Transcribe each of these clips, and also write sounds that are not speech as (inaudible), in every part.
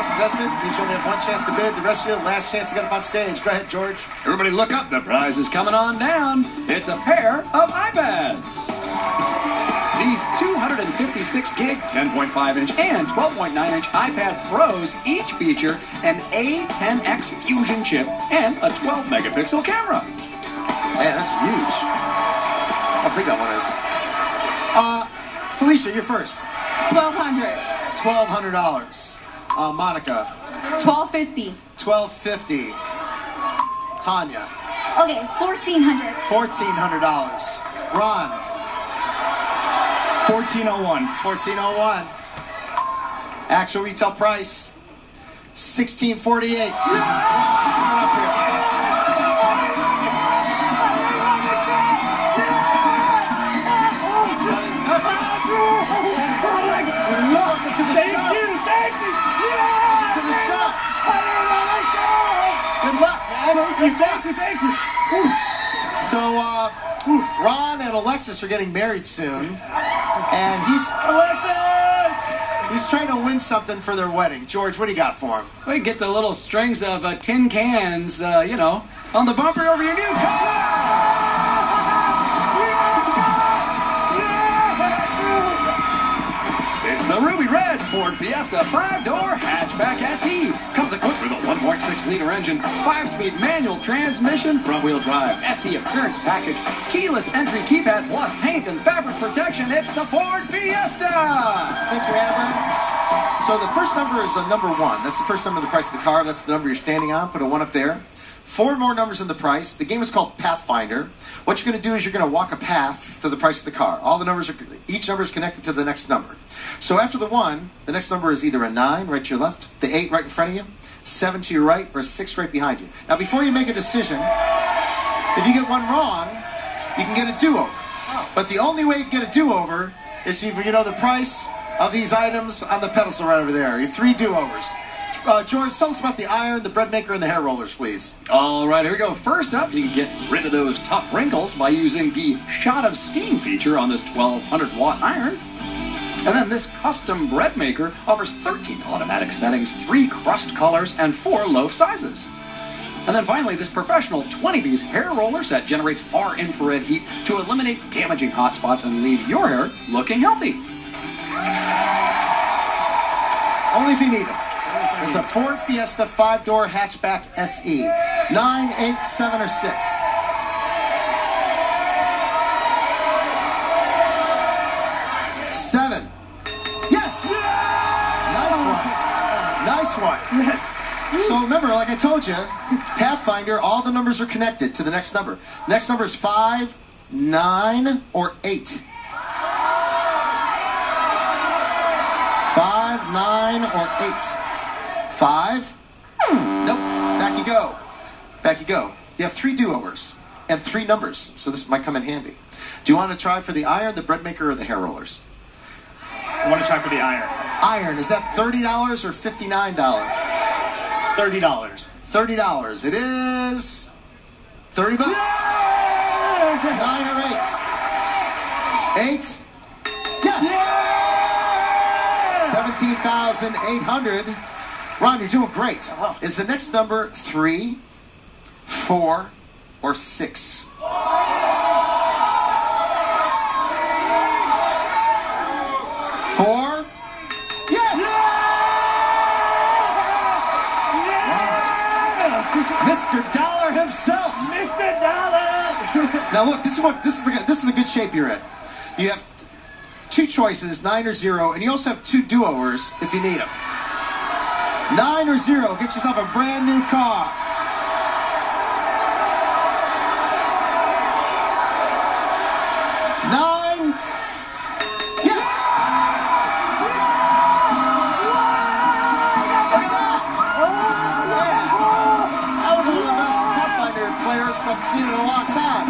up, dust it, you only have one chance to bid. The rest of you, last chance to get up on stage. Go ahead, George. Everybody look up. The prize is coming on down. It's a pair of iPads. These 256 gig, 10.5 inch, and 12.9 inch iPad Pros each feature an A10X Fusion chip and a 12 megapixel camera. Man, that's huge. How big that one is. Uh, Felicia, you're first. $1,200. $1,200. Uh, Monica, Twelve fifty. twelve fifty. Tanya, Okay, 1400 fourteen hundred dollars. Ron, 1401. fourteen oh one. Actual retail price, sixteen forty eight. Come on up here. Thank you, thank you, thank you. So, uh, Ron and Alexis are getting married soon, and he's Alexis! he's trying to win something for their wedding. George, what do you got for him? We get the little strings of uh, tin cans, uh, you know, on the bumper over your new car. It's the Ruby Red Ford Fiesta five-door hatchback 1.6-liter engine, five-speed manual transmission, front-wheel drive, SE appearance package, keyless entry keypad plus paint and fabric protection. It's the Ford Fiesta. Thank you, Amber. So the first number is a number one. That's the first number of the price of the car. That's the number you're standing on. Put a one up there. Four more numbers in the price. The game is called Pathfinder. What you're going to do is you're going to walk a path to the price of the car. All the numbers are each number is connected to the next number. So after the one, the next number is either a nine right to your left, the eight right in front of you, seven to your right, or six right behind you. Now before you make a decision, if you get one wrong, you can get a do-over. But the only way you can get a do-over is if you know the price of these items on the pedestal right over there. You have three do-overs. Uh, George, tell us about the iron, the bread maker, and the hair rollers, please. All right, here we go. First up, you can get rid of those tough wrinkles by using the shot of steam feature on this 1200 watt iron. And then this custom bread maker offers 13 automatic settings, 3 crust colors, and 4 loaf sizes. And then finally, this professional 20 piece hair roller set generates far infrared heat to eliminate damaging hot spots and leave your hair looking healthy. Only if you need. It's a Ford Fiesta 5 door hatchback SE. 9, 8, 7, or 6. One. Yes. So remember, like I told you, Pathfinder, all the numbers are connected to the next number. Next number is five, nine, or eight. Five, nine, or eight. Five. Nope. Back you go. Back you go. You have three do-overs and three numbers, so this might come in handy. Do you want to try for the iron, the bread maker, or the hair rollers? I want to try for the iron. Iron, is that $30 or $59? Thirty dollars. $30. It is 30 bucks. Nine or eight? Eight? Yes. 17,800. Ron, you're doing great. Uh-huh. Is the next number three, four, or six? Mr. Dollar himself. Mr. Dollar. (laughs) Now look, this is what this is the this is the good shape you're in. You have two choices, nine or zero, and you also have two do-overs if you need them. Nine or zero, get yourself a brand new car. Seen in a long time.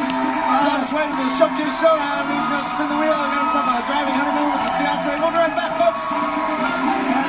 On his way to the Showcase Showdown. He's going to spin the wheel and get himself a driving honeymoon with his fiance. We'll be right back, folks.